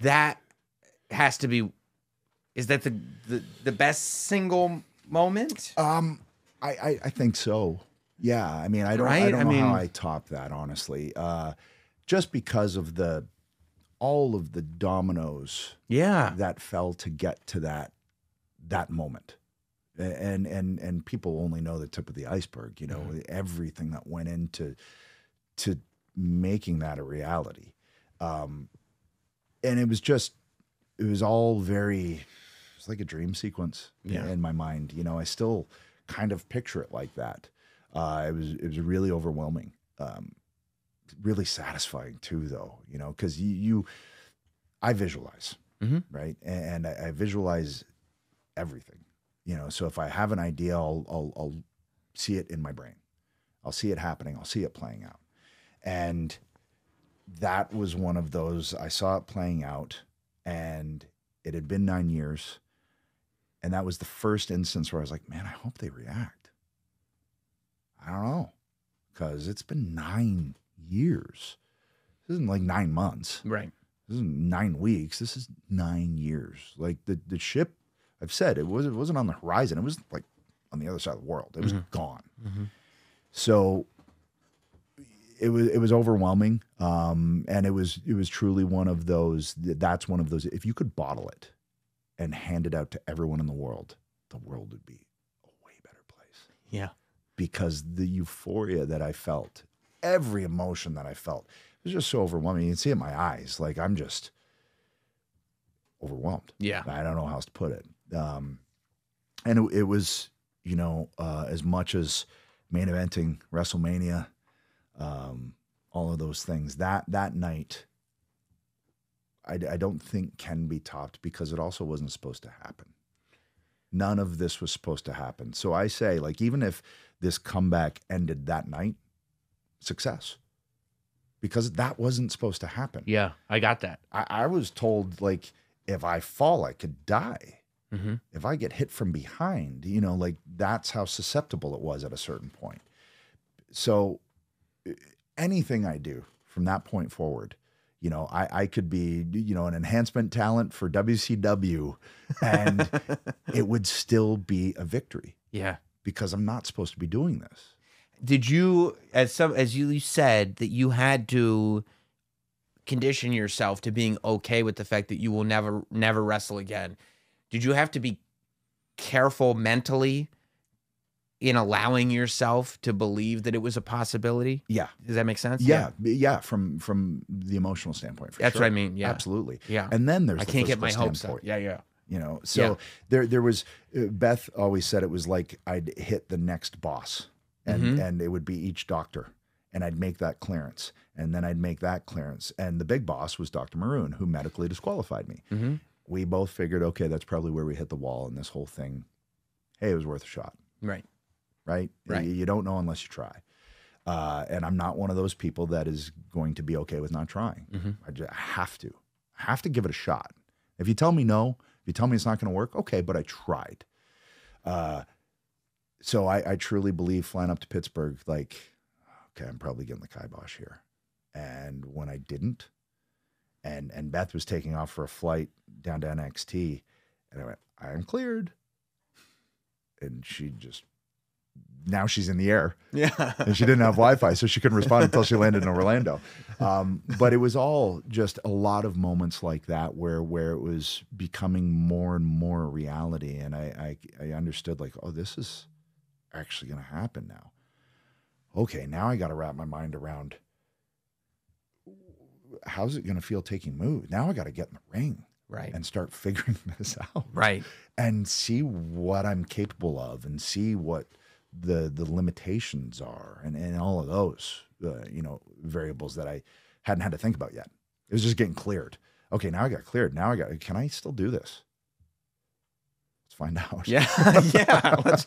that has to be. Is that the the, the best single moment? Um, I, I, I think so. Yeah. I mean, I don't, I don't I know how I top that, honestly. Uh, just because of the, all of the dominoes Yeah. that fell to get to that, that moment. And, and, and people only know the tip of the iceberg, you know, everything that went into, to making that a reality. Um, and it was just, it was all very, it's like a dream sequence Yeah. in my mind. You know, I still kind of picture it like that. Uh, it was, it was really overwhelming. Um, really satisfying too, though, you know, because you, you, I visualize, Mhm. right? And I, I visualize everything, you know. So if I have an idea, I'll, I'll, I'll see it in my brain. I'll see it happening. I'll see it playing out. And that was one of those, I saw it playing out and it had been nine years. And that was the first instance where I was like, man, I hope they react. I don't know. Because it's been nine years. This isn't like nine months. Right. This isn't nine weeks. This is nine years. Like the, the ship, I've said it was it wasn't on the horizon. It was like on the other side of the world. It was mm-hmm. gone. Mm-hmm. So it was it was overwhelming. Um, and it was it was truly one of those. That's one of those. If you could bottle it and hand it out to everyone in the world, the world would be a way better place Yeah. because the euphoria that I felt, every emotion that I felt, it was just so overwhelming. You can see it in my eyes. Like I'm just overwhelmed. Yeah. I don't know how else to put it. Um, and it, it was, you know, uh, as much as main eventing WrestleMania, um, all of those things. That that night, I, I don't think can be topped because it also wasn't supposed to happen. None of this was supposed to happen. So I say, like, even if this comeback ended that night, success, because that wasn't supposed to happen. Yeah. I got that. I, I was told like if I fall, I could die. Mm-hmm. If I get hit from behind, you know, like that's how susceptible it was at a certain point. So anything I do from that point forward, you know, I, I could be, you know, an enhancement talent for WCW and it would still be a victory Yeah. because I'm not supposed to be doing this. Did you, as some, as you said, that you had to condition yourself to being okay with the fact that you will never, never wrestle again? Did you have to be careful mentally in allowing yourself to believe that it was a possibility? Yeah. Does that make sense? Yeah. Yeah. From from the emotional standpoint. For That's sure. what I mean. Yeah. Absolutely. Yeah. And then there's I the can't get my hopes up. Yeah. Yeah. you know so Yeah. there there was uh, beth always said it was like i'd hit the next boss and Mhm. and it would be each doctor and i'd make that clearance and then i'd make that clearance and the big boss was dr maroon who medically disqualified me Mm-hmm. we both figured okay that's probably where we hit the wall and this whole thing hey it was worth a shot Right. Right Right. you, you don't know unless you try uh, and i'm not one of those people that is going to be okay with not trying Mhm. I just have to. I have to give it a shot. If you tell me no, if you tell me it's not going to work, okay, but I tried. Uh, so I, I truly believe flying up to Pittsburgh, like, okay, I'm probably getting the kibosh here. And when I didn't, and and Beth was taking off for a flight down to NXT, and I went, I am cleared. And she just now she's in the air Yeah. and she didn't have Wi-Fi, so she couldn't respond until she landed in Orlando. Um, but it was all just a lot of moments like that where where it was becoming more and more a reality, and I I, I understood like, oh, this is actually going to happen now. Okay, now I got to wrap my mind around how's it going to feel taking move? Now I got to get in the ring right. and start figuring this out right. and see what I'm capable of and see what the the limitations are and, and all of those uh, you know variables that I hadn't had to think about yet. It was just getting cleared. Okay, now I got cleared. Now I got can I still do this? Let's find out. Yeah. yeah. Let's